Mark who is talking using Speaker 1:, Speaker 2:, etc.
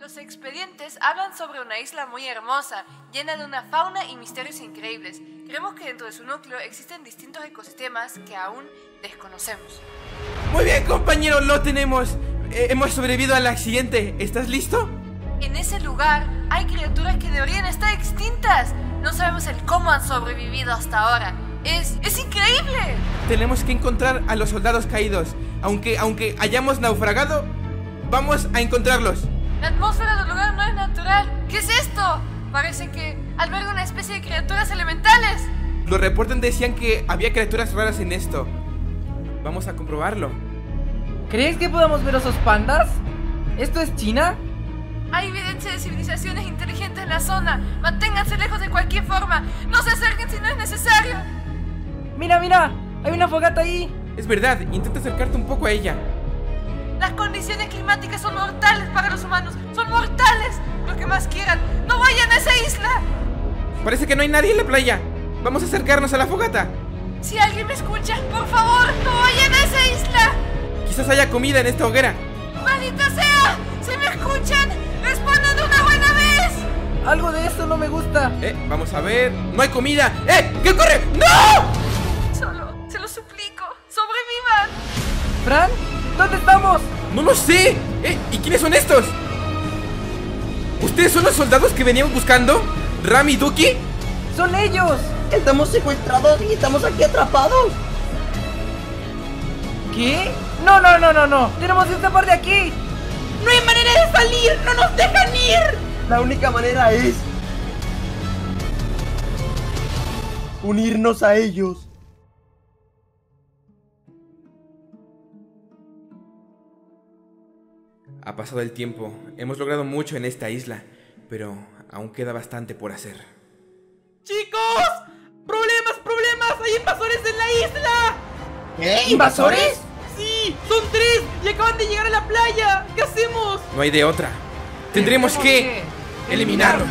Speaker 1: Los expedientes hablan sobre una isla muy hermosa, llena de una fauna y misterios increíbles. Creemos que dentro de su núcleo existen distintos ecosistemas que aún desconocemos.
Speaker 2: Muy bien, compañero, lo tenemos. Eh, hemos sobrevivido al accidente. ¿Estás listo?
Speaker 1: En ese lugar hay criaturas que deberían estar extintas. No sabemos el cómo han sobrevivido hasta ahora. Es, es increíble.
Speaker 2: Tenemos que encontrar a los soldados caídos. Aunque, aunque hayamos naufragado, vamos a encontrarlos.
Speaker 1: La atmósfera del lugar no es natural. ¿Qué es esto? Parece que alberga una especie de criaturas elementales.
Speaker 2: Los reportes decían que había criaturas raras en esto. Vamos a comprobarlo.
Speaker 3: ¿Crees que podamos ver osos pandas? ¿Esto es China?
Speaker 1: Hay evidencia de civilizaciones inteligentes en la zona. Manténganse lejos de cualquier forma. No se acerquen si no es necesario.
Speaker 3: Mira, mira, hay una fogata ahí.
Speaker 2: Es verdad, intenta acercarte un poco a ella.
Speaker 1: Las condiciones climáticas son mortales para los humanos. Son mortales. Lo que más quieran. No vayan a esa isla.
Speaker 2: Parece que no hay nadie en la playa. Vamos a acercarnos a la fogata.
Speaker 1: Si alguien me escucha, por favor, no vayan a esa isla.
Speaker 2: Quizás haya comida en esta hoguera.
Speaker 1: ¡Maldita sea! Si me escuchan, respondan de una buena vez.
Speaker 3: Algo de esto no me gusta.
Speaker 2: Eh, vamos a ver. ¡No hay comida! ¡Eh! ¿Qué ocurre? ¡No!
Speaker 1: Solo, se lo suplico, sobrevivan.
Speaker 3: ¿Fran? ¿Dónde estamos?
Speaker 2: ¡No lo sé! ¿Eh? ¿Y quiénes son estos? ¿Ustedes son los soldados que veníamos buscando? ¿Rami y Duki?
Speaker 3: ¡Son ellos!
Speaker 4: Estamos secuestrados y estamos aquí atrapados.
Speaker 3: ¿Qué? No, no, no, no, no. Tenemos que escapar de aquí.
Speaker 4: ¡No hay manera de salir! ¡No nos dejan ir! La única manera es... Unirnos a ellos.
Speaker 2: Ha pasado el tiempo, hemos logrado mucho en esta isla, pero aún queda bastante por hacer.
Speaker 3: ¡Chicos! ¡Problemas, problemas! ¡Hay invasores en la isla!
Speaker 4: ¿Qué? ¿Invasores?
Speaker 3: ¡Sí! ¡Son tres! ¡Y acaban de llegar a la playa! ¿Qué hacemos?
Speaker 2: No hay de otra. Tendremos
Speaker 3: ¿Por
Speaker 2: que eliminarlos.